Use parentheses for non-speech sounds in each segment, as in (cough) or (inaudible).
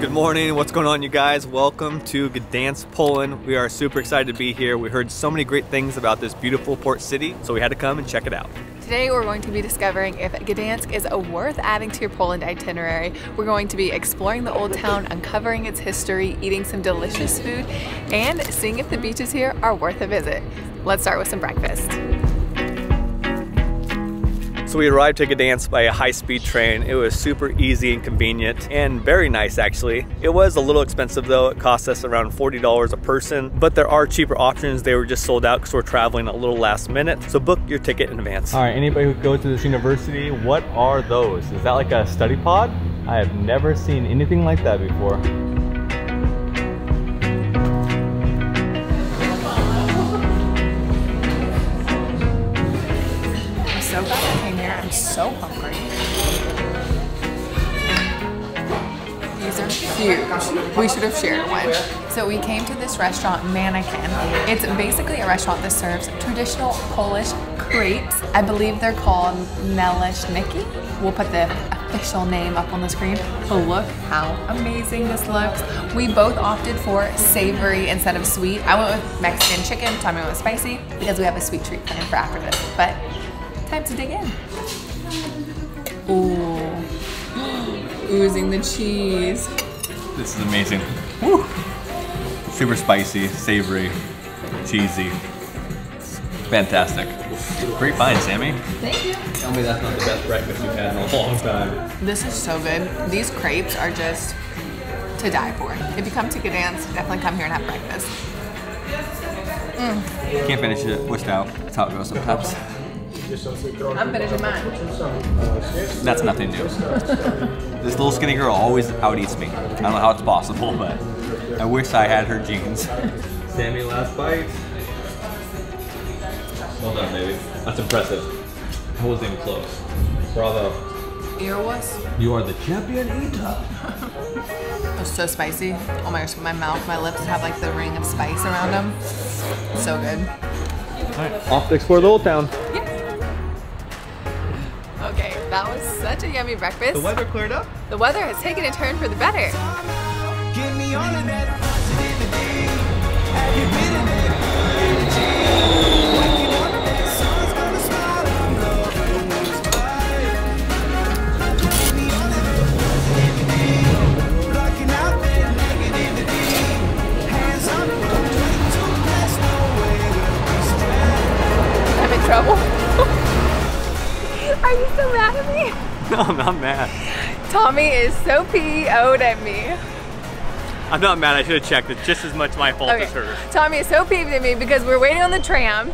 Good morning. What's going on, you guys? Welcome to Gdansk, Poland. We are super excited to be here. We heard so many great things about this beautiful port city, so we had to come and check it out. Today we're going to be discovering if Gdansk is a worth adding to your Poland itinerary. We're going to be exploring the old town, uncovering its history, eating some delicious food, and seeing if the beaches here are worth a visit. Let's start with some breakfast. So we arrived to Gdansk by a high-speed train. It was super easy and convenient and very nice actually. It was a little expensive though. It cost us around $40 a person, but there are cheaper options. They were just sold out because we're traveling a little last minute. So book your ticket in advance. All right, anybody who goes to this university, what are those? Is that like a study pod? I have never seen anything like that before. Huge. We should have shared one. So we came to this restaurant, Manekin. It's basically a restaurant that serves traditional Polish crepes. I believe they're called Naleśniki. We'll put the official name up on the screen. But look how amazing this looks. We both opted for savory instead of sweet. I went with Mexican chicken, Tommy went with spicy because we have a sweet treat planned for after this. But time to dig in. Ooh. (gasps) Oozing the cheese. This is amazing. Woo. Super spicy, savory, cheesy. Fantastic. Great find, Sammy. Thank you. Tell me that's not the best breakfast you've had in a long time. This is so good. These crepes are just to die for. If you come to Gdansk, definitely come here and have breakfast. Mm. Can't finish it without. That's how it goes sometimes. I'm finishing mine. That's nothing new. this little skinny girl always out eats me. I don't know how it's possible, but I wish I had her genes. Sammy, last bite. Well done, baby. That's impressive. I wasn't even close. Bravo. was? You are the champion eater. It's so spicy. Oh my gosh, my mouth, my lips have like the ring of spice around them. So good. All right, off to explore the old town. That was such a yummy breakfast. The weather cleared up? The weather has taken a turn for the better. Tommy is so PO'd at me. I'm not mad. I should have checked. It's just as much my fault okay. as hers. Tommy is so peeved at me because we're waiting on the tram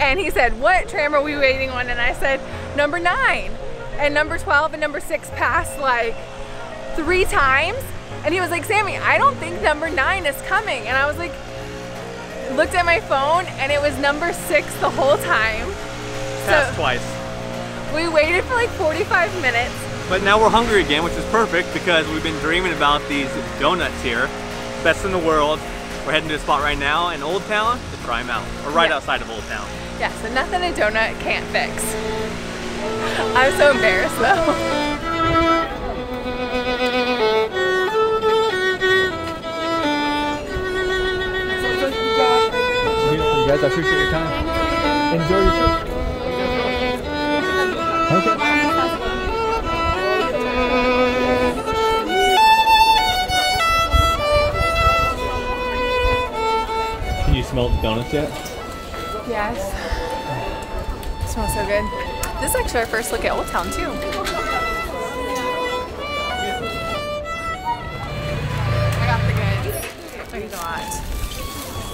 and he said, what tram are we waiting on? And I said, number nine. And number 12 and number six passed like three times. And he was like, Sammy, I don't think number nine is coming. And I was like, looked at my phone and it was number six the whole time. Passed so, twice. We waited for like 45 minutes. But now we're hungry again, which is perfect because we've been dreaming about these donuts here. Best in the world. We're heading to a spot right now in Old Town to try them out. Or right yeah. outside of Old Town. Yeah, so nothing a donut can't fix. I'm so embarrassed though. You guys, I appreciate your time. Enjoy your trip. Yet? Yes. It smells so good. This is actually our first look at Old Town too. I got the goods. I got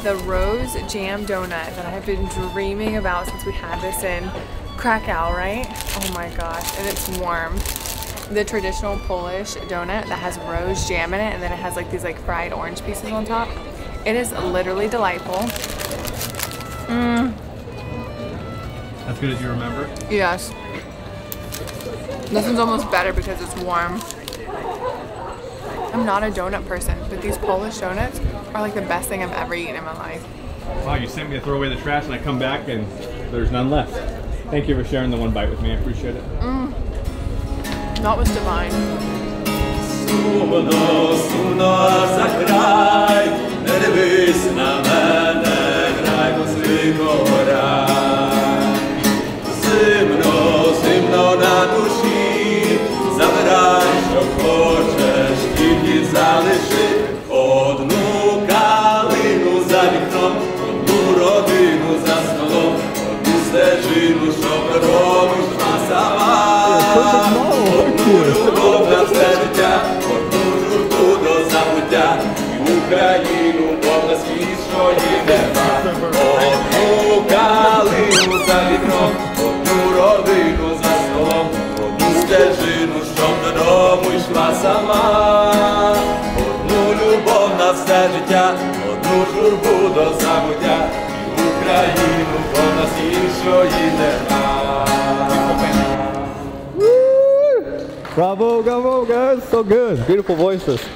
the rose jam donut that I have been dreaming about since we had this in Krakow, right? Oh my gosh, and it's warm. The traditional Polish donut that has rose jam in it and then it has like these like fried orange pieces on top. It is literally delightful. Mm. As good as you remember? Yes. This one's almost better because it's warm. I'm not a donut person, but these Polish donuts are like the best thing I've ever eaten in my life. Wow, you sent me to throw away the trash and I come back and there's none left. Thank you for sharing the one bite with me. I appreciate it. Mm. That was divine go. Bravo, bravo, guys. So good. Beautiful voices.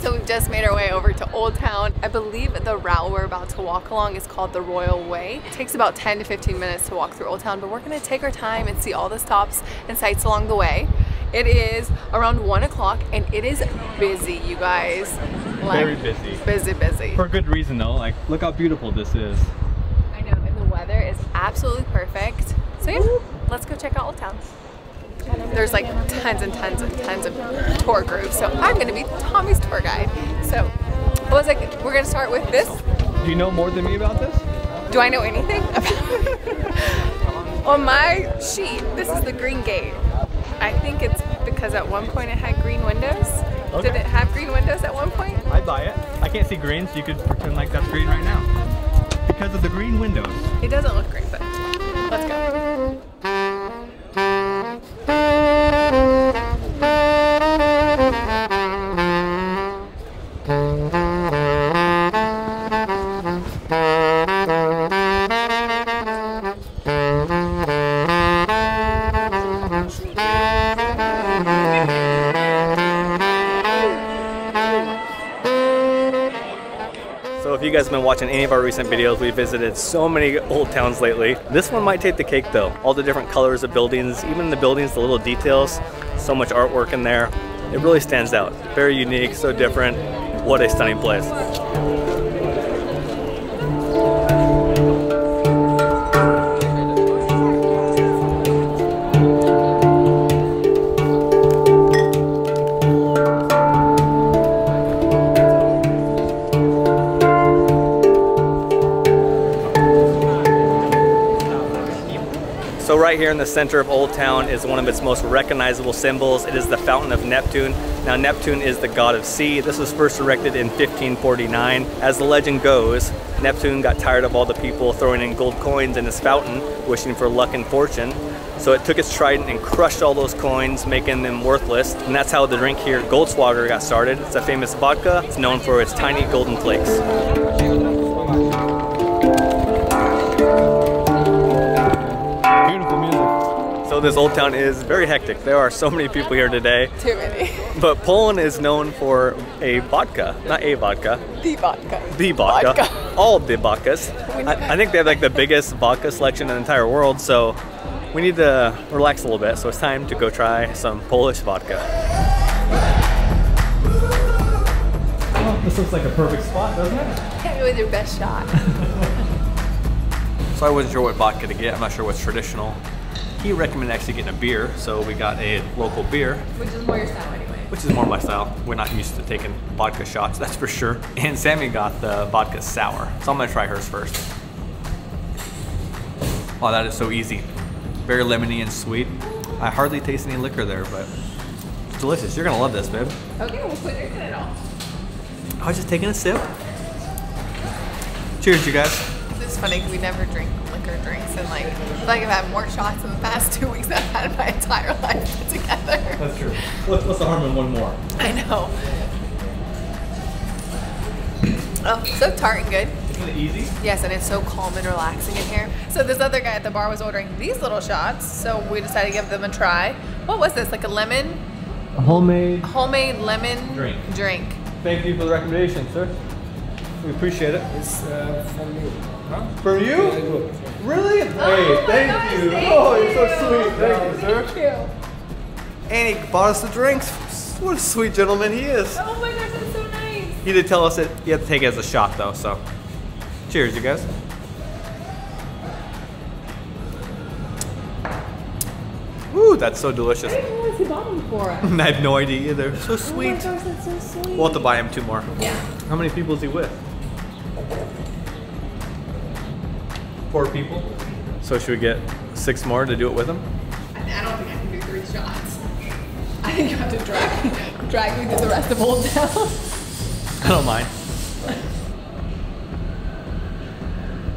So we've just made our way over to Old Town. I believe the route we're about to walk along is called the Royal Way. It takes about 10 to 15 minutes to walk through Old Town, but we're gonna take our time and see all the stops and sights along the way. It is around one o'clock and it is busy, you guys. Like, Very busy. Busy, busy. For good reason, though. Like, look how beautiful this is. I know, and the weather is absolutely perfect. So yeah, let's go check out Old Town. There's like tons and tons and tons of tour groups, so I'm gonna be Tommy's tour guide. So I was like, we're gonna start with this. Do you know more than me about this? Do I know anything about (laughs) On my sheet, this is the green gate. I think it's because at one point it had green windows. Did it have green windows at one point? I buy it. I can't see green, so you could pretend like that's green right now. Because of the green windows. It doesn't look great, but let's go. If you guys have been watching any of our recent videos, we visited so many old towns lately. This one might take the cake though. All the different colors of buildings, even the buildings, the little details, so much artwork in there. It really stands out. Very unique, so different. What a stunning place. So right here in the center of Old Town is one of its most recognizable symbols. It is the Fountain of Neptune. Now Neptune is the god of sea. This was first erected in 1549. As the legend goes, Neptune got tired of all the people throwing in gold coins in his fountain, wishing for luck and fortune. So it took its trident and crushed all those coins, making them worthless. And that's how the drink here, Goldschwager, got started. It's a famous vodka. It's known for its tiny golden flakes. Music. This old town is very hectic. There are so many people here today. (laughs) Too many. But Poland is known for a vodka, not a vodka, The vodka. the vodka. Vodka. All the vodkas. We I, need- I think they have like the biggest vodka selection in the entire world, so we need to relax a little bit. So it's time to go try some Polish vodka. Oh, this looks like a perfect spot, doesn't it? Hit me with your best shot. (laughs) So I wasn't sure what vodka to get. I'm not sure what's traditional. He recommended actually getting a beer, so we got a local beer, Which is more your style anyway. which is more my style. We're not used to taking vodka shots, that's for sure. And Sammy got the vodka sour, so I'm gonna try hers first. Oh, that is so easy. Very lemony and sweet. I hardly taste any liquor there, but it's delicious. You're gonna love this, babe. Okay, we'll put it in it all. I was just taking a sip. Cheers, you guys. This is funny, we never drink liquor drinks, and like, I feel like I've had more shots in the past two weeks than I've had in my entire life put together. That's true. What's, what's the harm in one more? I know. Oh, so tart and good. Isn't it easy? Yes, and it's so calm and relaxing in here. So this other guy at the bar was ordering these little shots, so we decided to give them a try. What was this? Like a lemon, A homemade homemade lemon Drink. Drink. Thank you for the recommendation, sir. We appreciate it. It's uh, from you. For you? Really? Oh hey, thank gosh, you. thank oh, you're so sweet. Thank you, sir. Thank you. And he bought us the drinks. What a sweet gentleman he is. Oh my gosh, that's so nice. He did tell us that you have to take it as a shot though, so. Cheers, you guys. Ooh, that's so delicious. I didn't realize he bought them for us. (laughs) I have no idea either. So sweet. Oh my sweet. gosh, that's so sweet. We'll have to buy him two more. yeah. How many people is he with? Four people. So should we get six more to do it with them? I, I don't think I can do three shots. (laughs) I think you have to drag, drag me through the rest of Old Town. (laughs) I don't mind.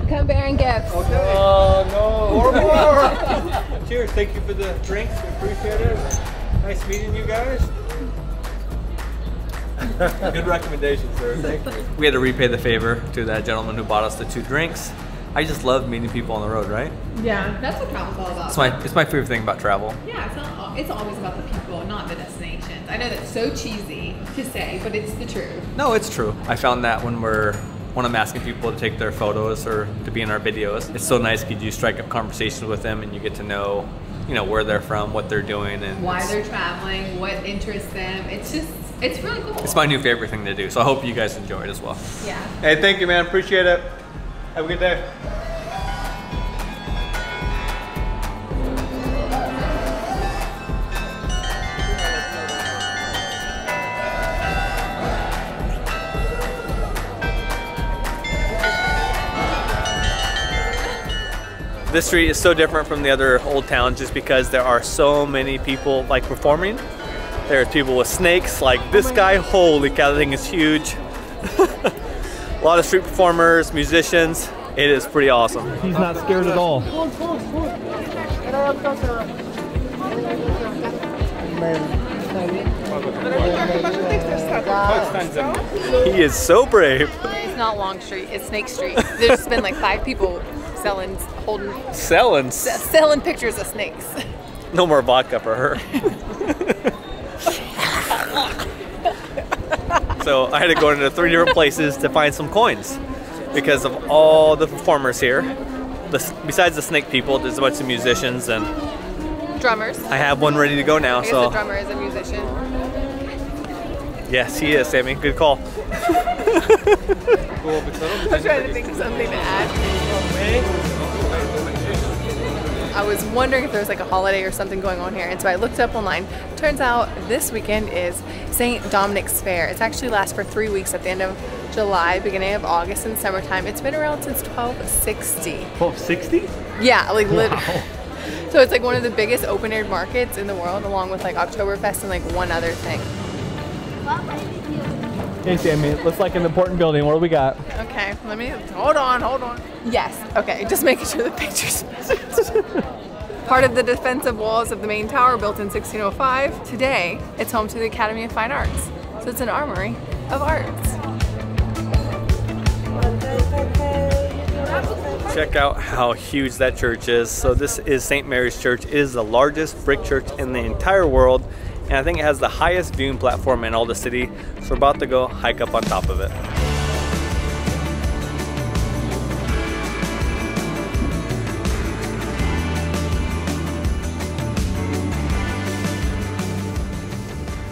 Come bearing gifts. Oh uh, no! Or more! (laughs) Cheers! Thank you for the drinks. We appreciate it. Nice meeting you guys. Good recommendation, sir. Thank you. We had to repay the favor to that gentleman who bought us the two drinks. I just love meeting people on the road, right? Yeah, that's what travel's all about. It's my it's my favorite thing about travel. Yeah, it's not. It's always about the people, not the destinations. I know that's so cheesy to say, but it's the truth. No, it's true. I found that when we're when I'm asking people to take their photos or to be in our videos, it's so nice because you strike up conversations with them and you get to know, you know, where they're from, what they're doing, and Why they're traveling, what interests them. It's just, it's really cool. It's my new favorite thing to do. So I hope you guys enjoy it as well. yeah. Hey, thank you, man. Appreciate it. Have a good day. This street is so different from the other old towns just because there are so many people like performing. There's people with snakes, like this oh guy. Holy cow, that thing is huge. (laughs) A lot of street performers, musicians. It is pretty awesome. He's not scared at all. He is so brave. It's not Long Street. It's Snake Street. There's been like five people selling, holding, Selling. selling pictures of snakes. No more vodka for her. (laughs) so I had to go into three different places to find some coins because of all the performers here. The, besides the snake people, there's a bunch of musicians, and Drummers. I have one ready to go now. I So a drummer is a musician. yes, he is, Sammy. Good call. (laughs) I was trying to think of something to add. I was wondering if there was like a holiday or something going on here, and so I looked up online. Turns out this weekend is St. Dominic's Fair. It's actually lasts for three weeks at the end of July, beginning of August, and summertime. It's been around since 1260. 1260? Yeah, like literally. (laughs) So it's like one of the biggest open air markets in the world, along with like Oktoberfest and like one other thing. Hey Sammy, looks like an important building. What do we got? Okay, let me hold on, hold on. Yes, okay, just making sure the pictures. (laughs) Part of the defensive walls of the main tower built in 1605. Today, it's home to the Academy of Fine Arts. So it's an armory of arts. Check out how huge that church is. So this is St. Mary's Church. It is the largest brick church in the entire world. And I think it has the highest viewing platform in all the city. So we're about to go hike up on top of it.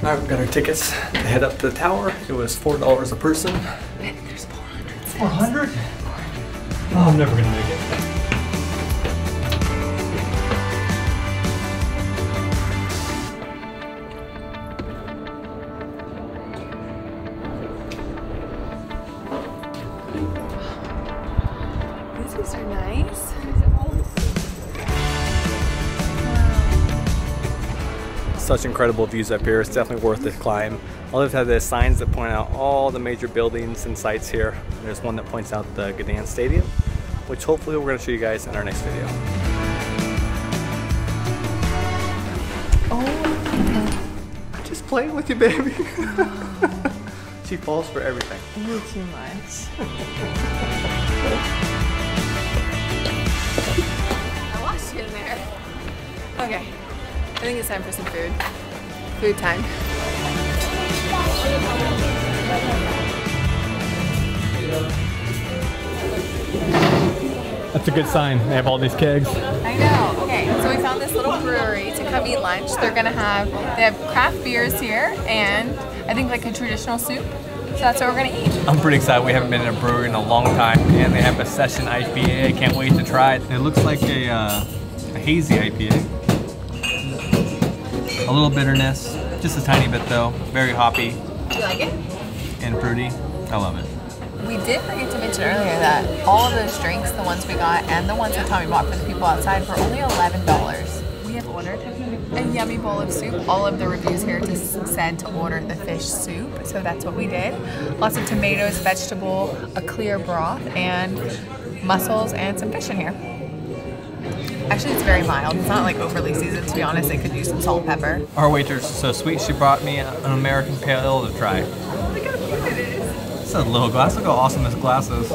All right, we've got our tickets to head up to the tower. It was $4 a person. There's 400. 400? Oh, I'm never gonna make it. Such incredible views up here. It's definitely worth the climb. All they've had the signs that point out all the major buildings and sites here. And there's one that points out the Gdansk Stadium, which hopefully we're gonna show you guys in our next video. Oh, just playing with you, baby. (laughs) she falls for everything. little too much. I lost you in there. Okay, I think it's time for some food. Food time. That's a good sign. They have all these kegs. I I know. Okay, so we found this little brewery to come eat lunch. They're gonna have they have craft beers here and I think like a traditional soup. So that's what we're gonna eat. I'm pretty excited. We haven't been in a brewery in a long time, and they have a session IPA. I can't wait to try it. It looks like a, uh, a hazy IPA. A little bitterness, just a tiny bit though. Very hoppy Do you like it? and fruity. I love it. We did forget to mention earlier that all of those drinks, the ones we got and the ones that Tommy bought for the people outside, were only eleven dollars. We have ordered a yummy bowl of soup. All of the reviews here just said to order the fish soup, so that's what we did. Lots of tomatoes, vegetable, a clear broth, and mussels and some fish in here. Actually, it's very mild. It's not like overly seasoned, to be honest. It could use some salt and pepper. Our waitress is so sweet. She brought me an American Pale Ale to try. Oh look how cute it is. It's a little glass. Look how awesome this glass is.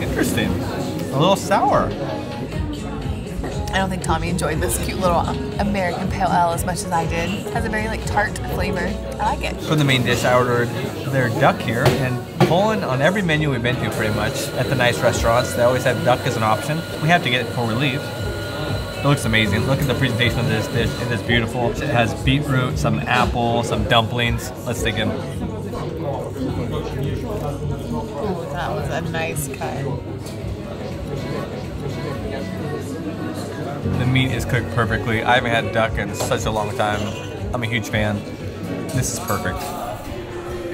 Interesting. A little sour. I don't think Tommy enjoyed this cute little uh, American Pale Ale as much as I did. It has a very like tart flavor. I like it. For the main dish, I ordered their duck here. And Poland, on every menu we've been to pretty much, at the nice restaurants, they always have duck as an option. We have to get it before we leave. It looks amazing. Look at the presentation of this dish. It is beautiful. It has beetroot, some apple, some dumplings. Let's dig in. Ooh, that was a nice cut. The meat is cooked perfectly. I haven't had duck in such a long time. I'm a huge fan. This is perfect.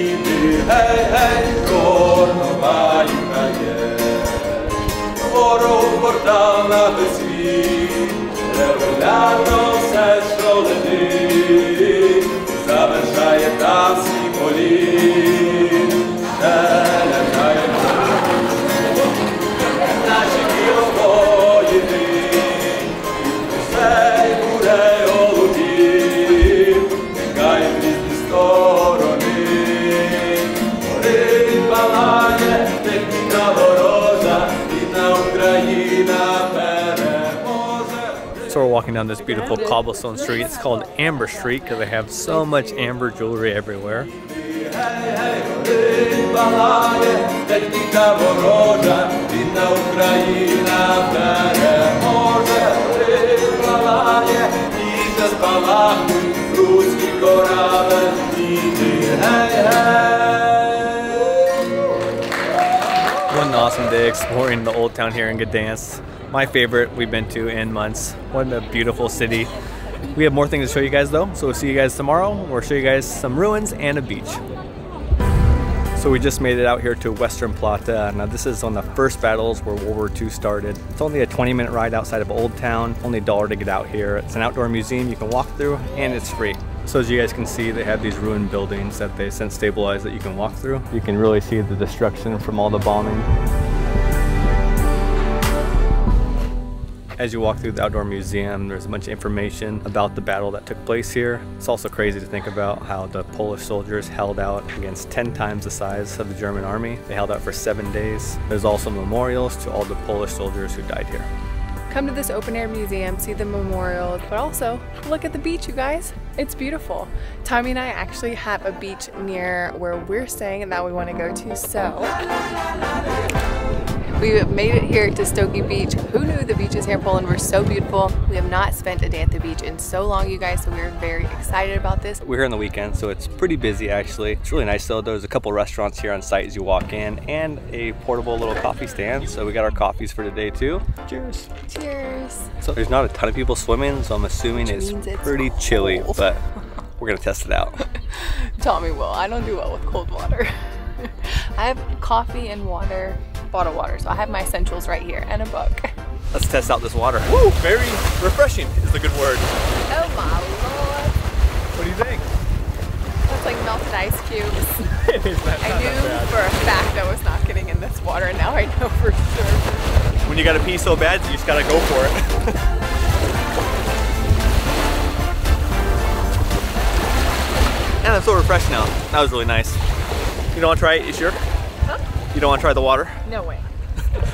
діти, гей, гей, Корнобаївка є, ворог портав на той світ, де все, що летить. On this beautiful cobblestone street. It's called Amber Street because they have so much amber jewelry everywhere. What an awesome day exploring the old town here in Gdansk. My favorite we've been to in months. What a beautiful city. We have more things to show you guys though, so we'll see you guys tomorrow. We'll show you guys some ruins and a beach. So we just made it out here to Westerplatte. Now this is on the first battles where World War II started. It's only a 20 minute ride outside of Old Town, only a dollar to get out here. It's an outdoor museum you can walk through and it's free. So as you guys can see, they have these ruined buildings that they since stabilized that you can walk through. You can really see the destruction from all the bombing. As you walk through the outdoor museum, there's a bunch of information about the battle that took place here. It's also crazy to think about how the Polish soldiers held out against 10 times the size of the German army. They held out for seven days. There's also memorials to all the Polish soldiers who died here. Come to this open air museum, see the memorial, but also look at the beach, you guys. It's beautiful. Tommy and I actually have a beach near where we're staying and that we want to go to, so we made it here to Stogi Beach. Who knew the beaches here in Poland were so beautiful? We have not spent a day at the beach in so long, you guys, so we're very excited about this. We're here on the weekend, so it's pretty busy actually. It's really nice though. There's a couple restaurants here on site as you walk in and a portable little coffee stand. So we got our coffees for today too. Cheers. Cheers. So there's not a ton of people swimming, so I'm assuming it's it's pretty chilly, (laughs) but we're gonna test it out. Tommy will. I don't do well with cold water. (laughs) I have coffee and water, bottled water. So I have my essentials right here and a book. (laughs) Let's test out this water. Woo, very refreshing is the good word. Oh my lord. What do you think? That's like melted ice cubes. (laughs) I knew for a fact I was not getting in this water and now I know for sure. When you gotta pee so bad, you just gotta go for it. (laughs) And I'm so refreshed now. That was really nice. You don't want to try it? You sure? Huh? You don't want to try the water? No way. (laughs)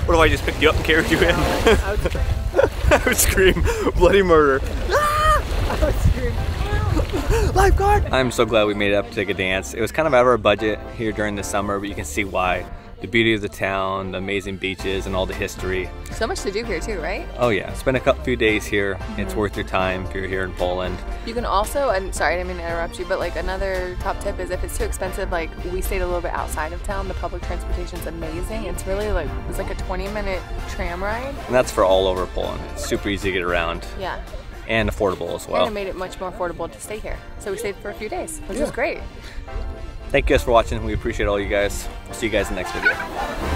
What if I just picked you up and carried you in? I would scream. (laughs) I would scream bloody murder. (laughs) I would scream. Lifeguard! I'm so glad we made it up to Gdansk. It was kind of out of our budget here during the summer, but you can see why. The beauty of the town, the amazing beaches, and all the history. So much to do here too, right? Oh yeah, spend a couple few days here. Mm-hmm. It's worth your time if you're here in Poland. You can also, and sorry, I didn't mean to interrupt you, but like another top tip is if it's too expensive, like we stayed a little bit outside of town. The public transportation's amazing. It's really like it's like a 20 minute tram ride. And that's for all over Poland. It's super easy to get around Yeah, and affordable as and well. it made it much more affordable to stay here. So we stayed for a few days, which Yeah. was great. Thank you guys for watching. We appreciate all you guys. See you guys in the next video.